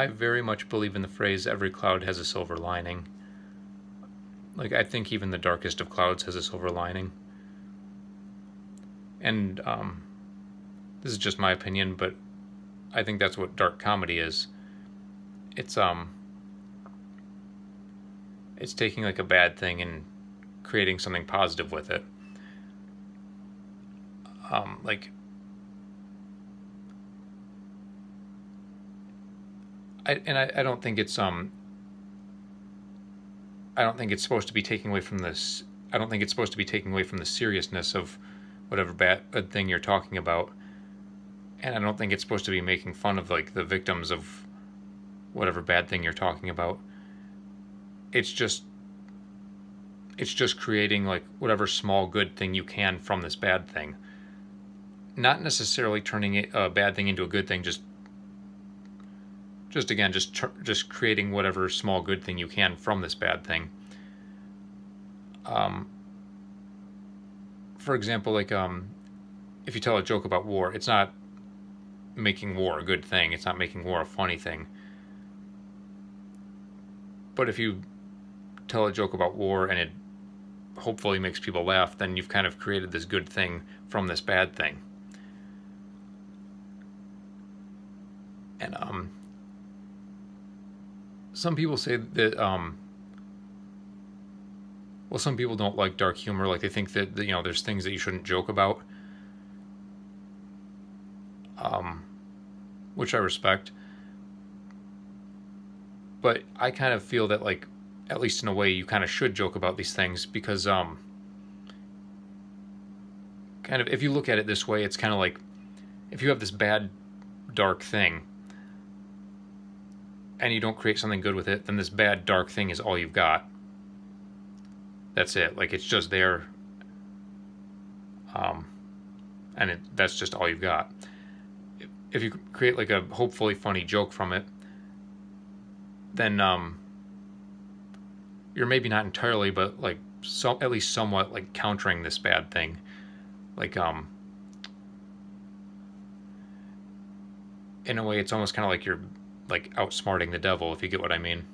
I very much believe in the phrase every cloud has a silver lining. Like, I think even the darkest of clouds has a silver lining. And, um, this is just my opinion, but I think that's what dark comedy is. It's, um, it's taking like a bad thing and creating something positive with it. Um, like, I, and I, I don't think it's um I don't think it's supposed to be taking away from this I don't think it's supposed to be taking away from the seriousness of whatever bad, thing you're talking about. And I don't think it's supposed to be making fun of like the victims of whatever bad thing you're talking about. It's just it's just creating like whatever small good thing you can from this bad thing. Not necessarily turning a bad thing into a good thing just just again just just creating whatever small good thing you can from this bad thing. Um, for example like um, if you tell a joke about war it's not making war a good thing it's not making war a funny thing. But if you tell a joke about war and it hopefully makes people laugh then you've kind of created this good thing from this bad thing. And um some people say that um well some people don't like dark humor. Like they think that, that you know there's things that you shouldn't joke about. Um which I respect. But I kind of feel that like at least in a way you kind of should joke about these things because um kind of if you look at it this way it's kind of like if you have this bad dark thing and you don't create something good with it, then this bad dark thing is all you've got. That's it. Like it's just there. Um, and it, that's just all you've got. If you create like a hopefully funny joke from it, then um, you're maybe not entirely, but like so at least somewhat like countering this bad thing. Like um, in a way, it's almost kind of like you're like outsmarting the devil, if you get what I mean.